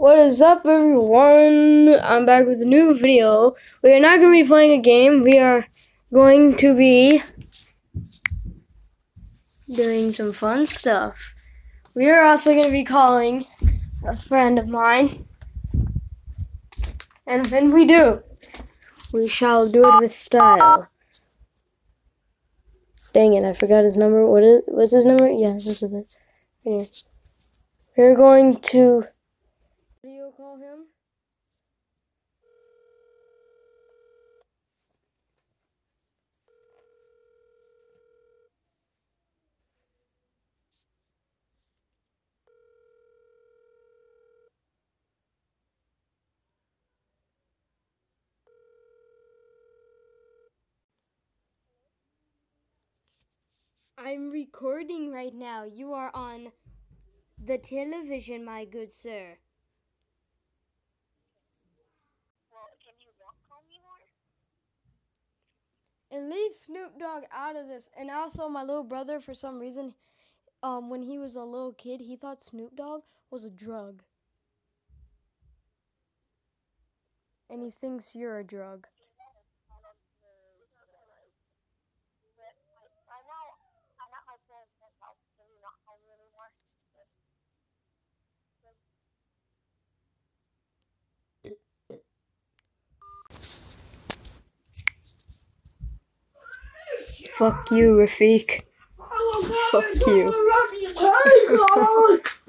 What is up, everyone? I'm back with a new video. We are not going to be playing a game. We are going to be doing some fun stuff. We are also going to be calling a friend of mine. And when we do, we shall do it with style. Dang it, I forgot his number. What is what's his number? Yeah, this is it. Here. We're going to him. I'm recording right now. You are on the television, my good sir. And leave Snoop Dogg out of this. And also, my little brother, for some reason, um, when he was a little kid, he thought Snoop Dogg was a drug. And he thinks you're a drug. But I, I'm not, I'm not my parents' house. Can you not call me anymore? Fuck you, Rafik. Fuck you.